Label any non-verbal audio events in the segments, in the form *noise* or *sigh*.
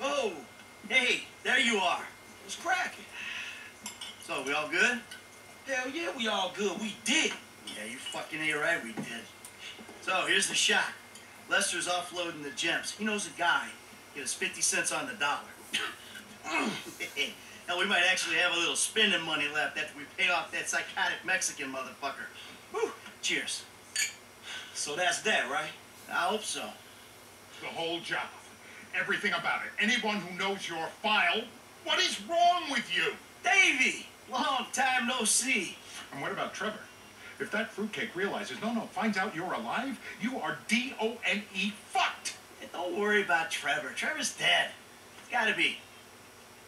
Oh, hey, there you are. It's cracking? So, we all good? Hell yeah, we all good. We did. Yeah, you fucking ain't right, we did. So, here's the shot. Lester's offloading the gems. He knows a guy. Get us 50 cents on the dollar. *coughs* Now we might actually have a little spending money left after we pay off that psychotic Mexican motherfucker. Whew. Cheers. So that's that, right? I hope so. The whole job. Everything about it. Anyone who knows your file, what is wrong with you? Davy! Long time no see. And what about Trevor? If that fruitcake realizes, no, no, finds out you're alive, you are D-O-N-E fucked. Hey, don't worry about Trevor. Trevor's dead. Gotta be.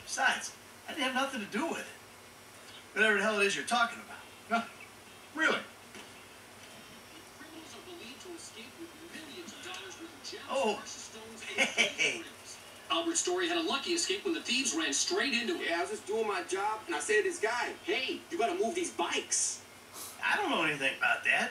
Besides, I didn't have nothing to do with it. Whatever the hell it is you're talking about. No, really? Criminals are believed to escape with millions of dollars worth of gems, Oh. Precious *laughs* Hey. Albert Story had a lucky escape when the thieves ran straight into him. Yeah, I was just doing my job, and I said to this guy, hey, you gotta move these bikes. I don't know anything about that.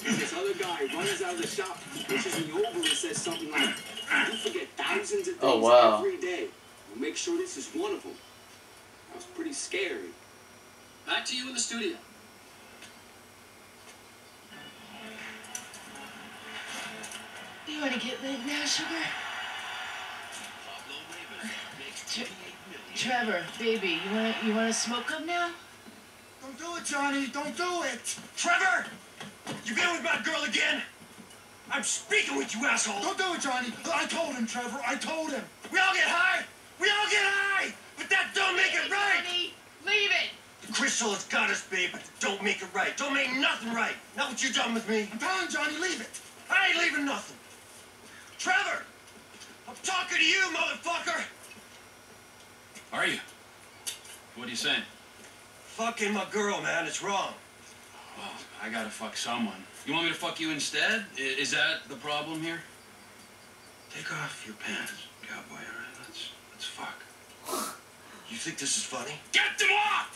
This other guy runs out of the shop, pushes me over and says something like, you forget thousands of oh, things Oh, wow. every day. We'll make sure this is one of them. That was pretty scary. Back to you in the studio. You want to get lit now, sugar? Tre- Trevor, baby, you want to you want to smoke up now? Don't do it, Johnny. Don't do it. Trevor! You been with my girl again? I'm speaking with you, asshole. Don't do it, Johnny. I told him, Trevor. I told him. We all get high. We all get high. But that don't make it right. Johnny, leave it. The crystal has got us, babe, but don't make it right. Don't make nothing right. Not what you done with me. I'm telling Johnny, leave it. I ain't leaving nothing. Trevor! I'm talking to you, motherfucker! Are you? What are you saying? Fucking my girl, man. It's wrong. Well, I gotta fuck someone. You want me to fuck you instead? Is that the problem here? Take off your pants, cowboy, alright? Let's, let's fuck. You think this is funny? Get them off!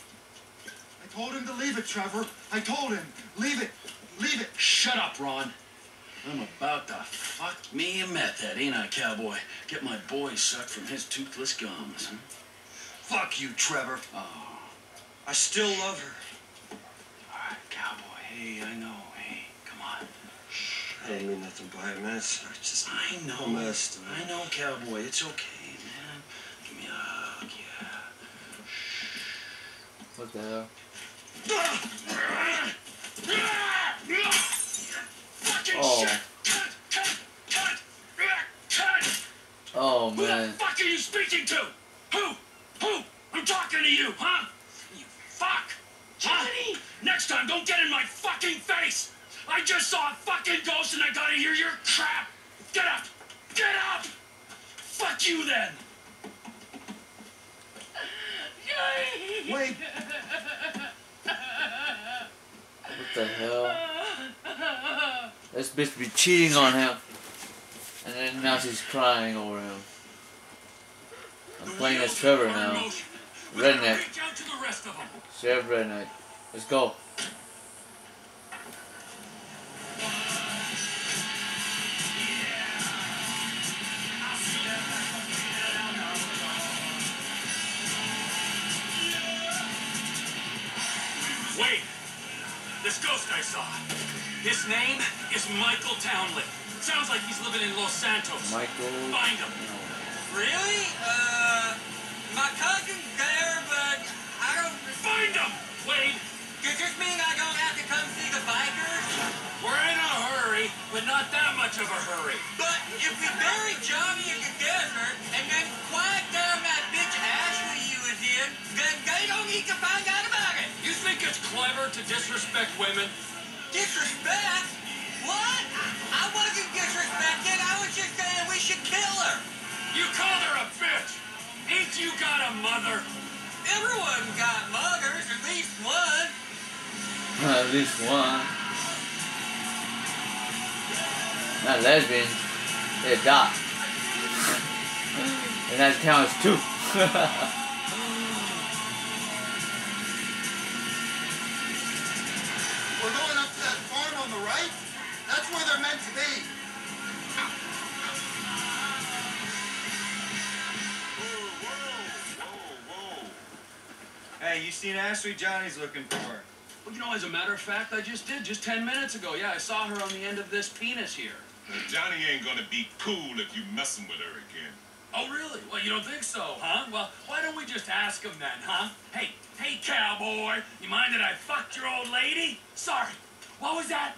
I told him to leave it, Trevor. I told him. Leave it. Leave it. Shut up, Ron. I'm about to fuck me a meth head, ain't I, cowboy? Get my boy sucked from his toothless gums. Huh? Fuck you, Trevor. Oh, I still love her. alright, cowboy. Hey, I know. Hey, come on. I didn't mean nothing by it, man. It's, I just I know. messed. I know, cowboy. It's okay, man. Give me a hug, yeah. What the hell? Ah! Ah! Ah! Fucking Oh. Oh Who the fuck are you speaking to? Who? Who? I'm talking to you, huh? You fuck! Johnny! Next time, don't get in my fucking face! I just saw a fucking ghost and I gotta hear your crap! Get up! Get up! Fuck you then! Wait. What the hell? *laughs* This bitch be cheating on him. And then now she's crying over him. I'm playing as Trevor now. Redneck. Sheriff Redneck. Let's go. Wait! This ghost I saw. His name is Michael Townley. Sounds like he's living in Los Santos. Michael. Find him. No. Really? Uh, my cousin's there, but I don't... Find him! Wade, Does this mean I don't have to come see the bikers? we're in a hurry, but not that much of a hurry. But if we bury Johnny in the desert and then quiet down that bitch Ashley you was in, then they don't need to find out about it. You think it's clever to disrespect women? Disrespect? What? I wasn't disrespecting. I was just saying we should kill her. You called her a bitch! Ain't you got a mother? Everyone got mothers, at least one. Uh, at least one. Not lesbians. They're dot. *laughs* and that counts too. Hey, you seen Ashley? Johnny's looking for her. Well, you know, as a matter of fact, I just did, just 10 minutes ago. Yeah, I saw her on the end of this penis here. Now, Johnny ain't gonna be cool if you messing with her again. Oh, really? Well, you don't think so, huh? Well, why don't we just ask him then, huh? Hey, hey, cowboy, you mind that I fucked your old lady? Sorry. What was that?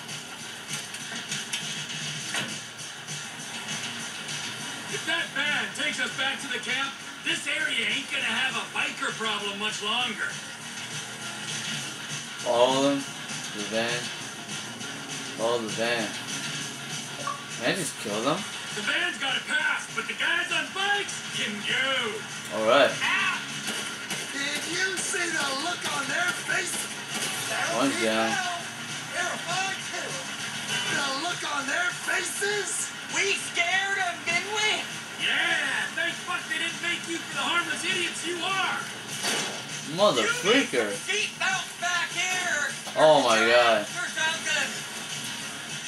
If that van takes us back to the camp, this area ain't gonna have a biker problem much longer. Follow them. The van. Follow the van. Can I just kill them. The van's got a pass, but the guys on bikes can go. Alright. Did you see the look on their face? One's down. Terrified too. The look on their faces? We scared them, didn't we? Yeah, thank fuck they didn't make you for the harmless idiots you are. Mother freaker. Seatbelts back here. Oh my god. Or something.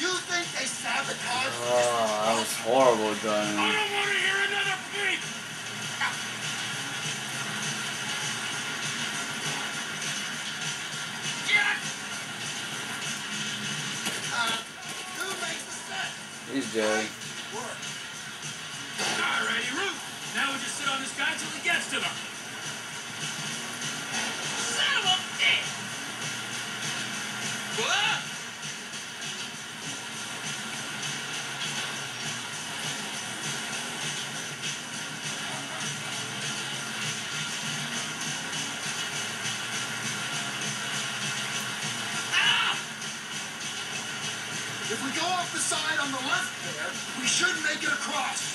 You think they sabotaged Oh, that was horrible I don't want to hear another peep. Yes. Uh, He's Jerry. Alrighty, Root. Now we just sit on this guy till he gets to them. Should make it across.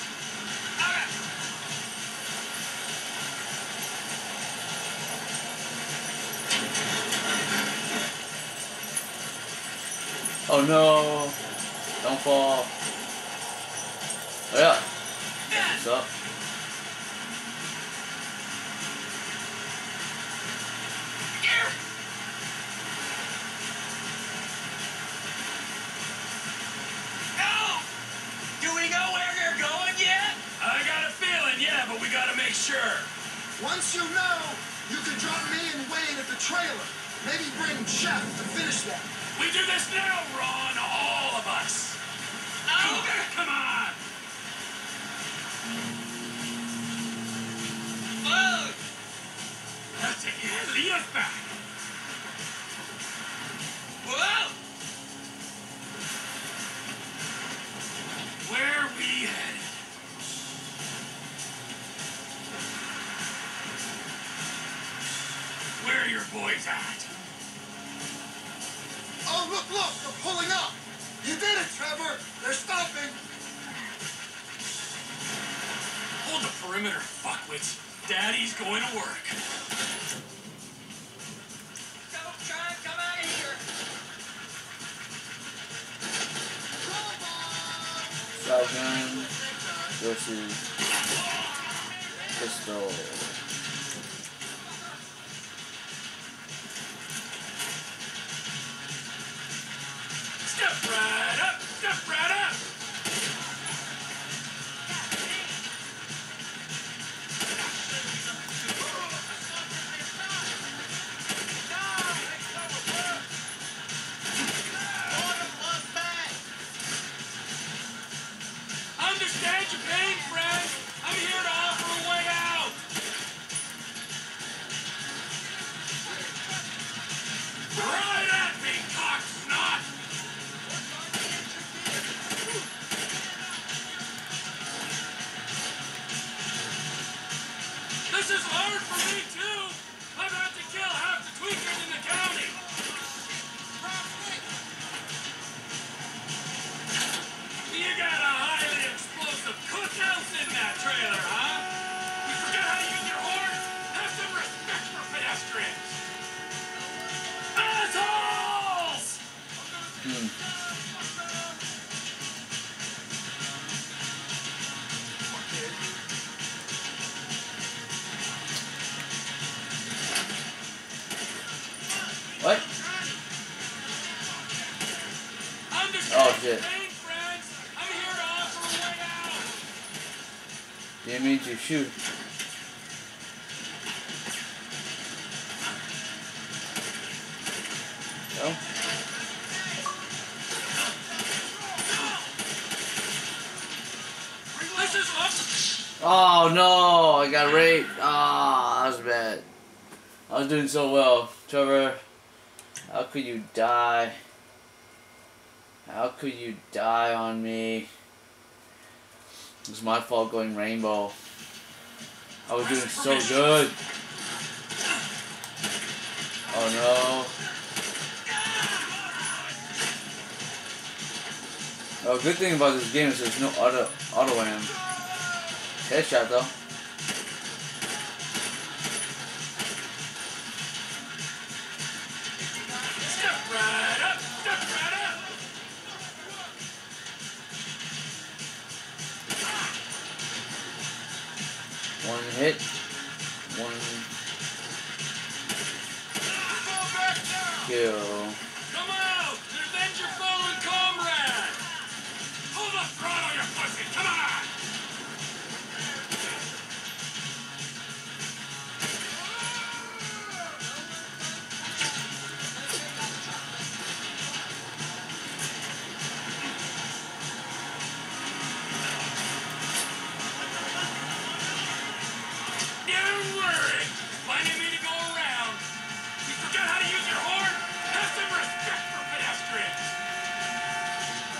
Oh no. Don't fall. Oh yeah. What's up? Once you know, you can drop me and Wayne at the trailer. Maybe bring Chef to finish that. We do this now, Ron, all of us. Oh, come on. Whoa. That's it. Yeah, lead back. Versus pistol. Understand shoot. Awesome! Oh no, I got raped. Ah, that was bad. I was doing so well. Trevor, how could you die? How could you die on me? It was my fault going rainbow. I was doing so good. Oh no. Oh, good thing about this game is there's no auto auto aim. Headshot though. Step right One hit. One kill. Finding me to go around. You forgot how to use your horn? Have some respect for pedestrians!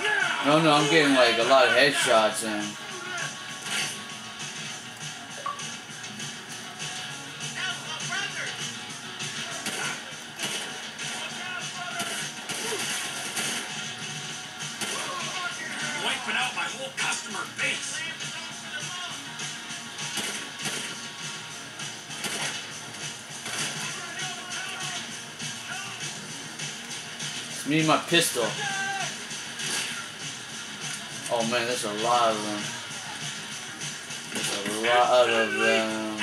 Now! No, no, I'm getting like a lot of headshots in. And my pistol. Oh man, there's a lot of them. There's a lot of them.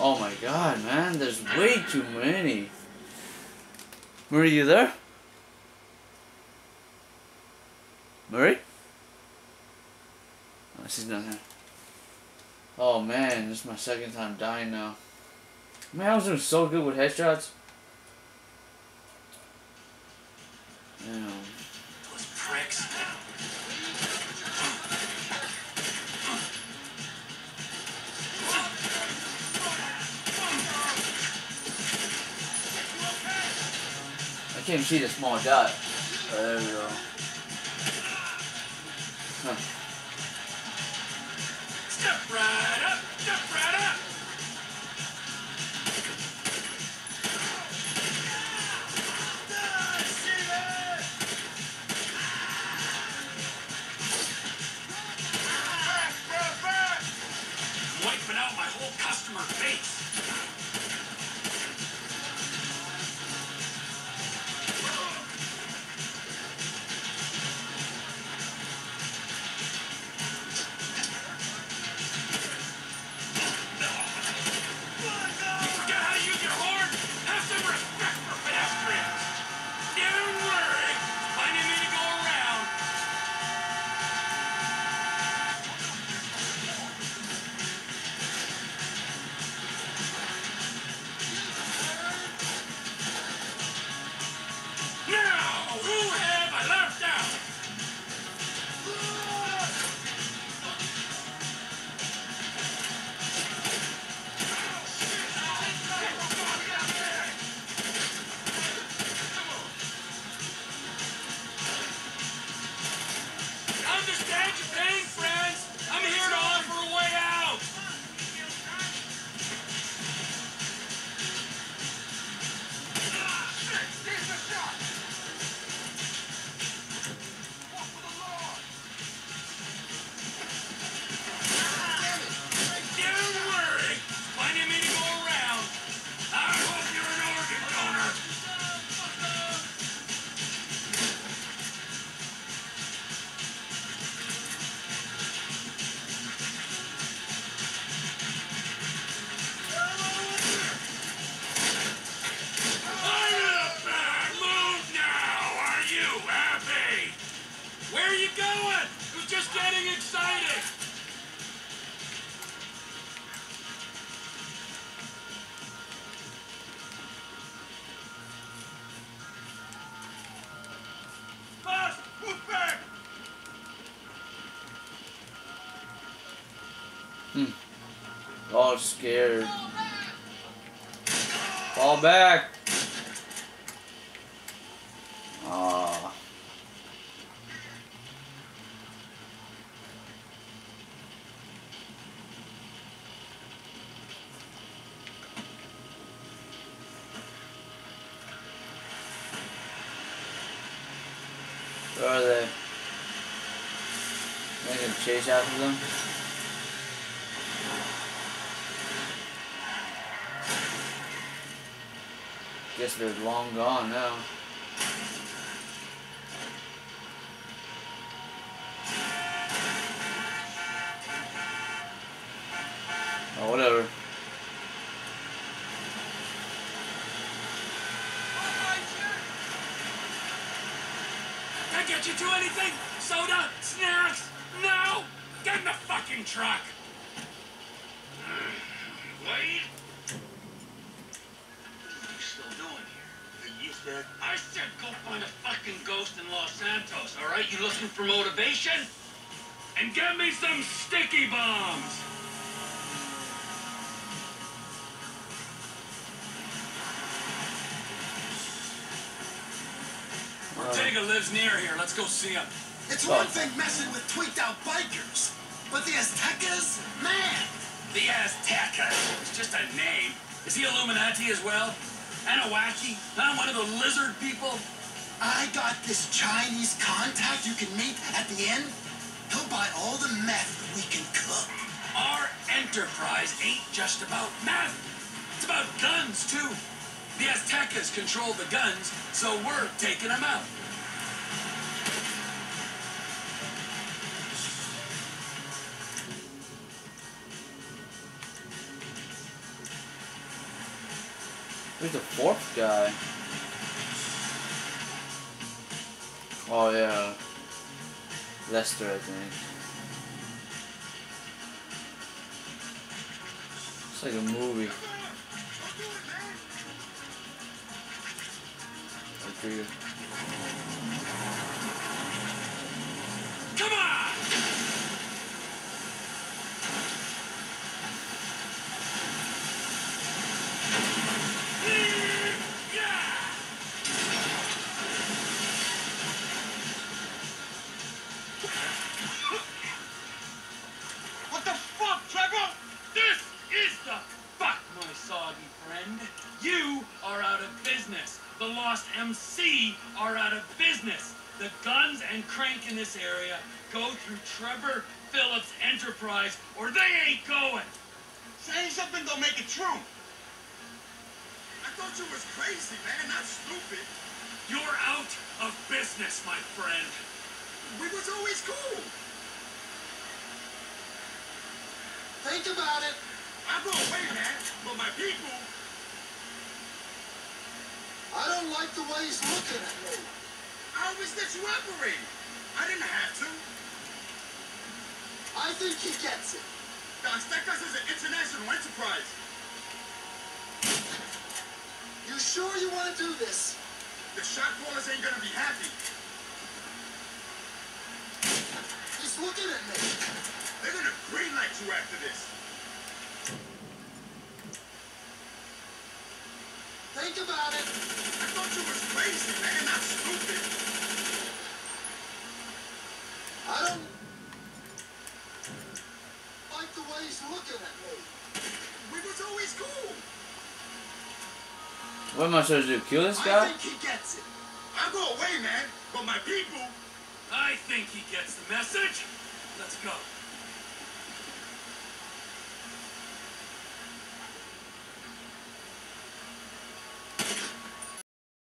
Oh my god, man, there's way too many. Murray, you there? Murray? Oh, she's not there. Oh man, this is my second time dying now. Man, I was doing so good with headshots. Damn. I can't see the small dot. Oh, there we go. All scared. Fall back. Ah. Where are they? They can chase after them. Guess they're long gone now. Me some sticky bombs. Ortega lives near here. Let's go see him. it's Well- one thing messing with tweaked out bikers, but the Aztecas, man. The Aztecas. It's just a name. Is he Illuminati as well? Anunnaki? Huh? One of the lizard people? I got this Chinese contact you can meet at the end. He'll buy all the meth we can cook. Our enterprise ain't just about meth. It's about guns, too. The Aztecas control the guns, so we're taking them out. Who's the fourth guy? Oh yeah. Lester, I think. It's like a movie. Come on! Trevor Phillips Enterprise, or they ain't going. Saying something don't make it true. I thought you was crazy, man, not stupid. You're out of business, my friend. We was always cool. Think about it. I go away, man, but my people. I don't like the way he's looking at me. I always let you operate. I didn't have to. I think he gets it. The Aztecas is an international enterprise. You sure you want to do this? The shot callers ain't gonna be happy. He's looking at me. They're gonna greenlight you after this. Think about it. I thought you was crazy, man, not stupid. I don't like the way he's looking at me. We was always cool. What am I supposed to do? Kill this guy? I think he gets it. I go away, man, but my people. I think he gets the message. Let's go.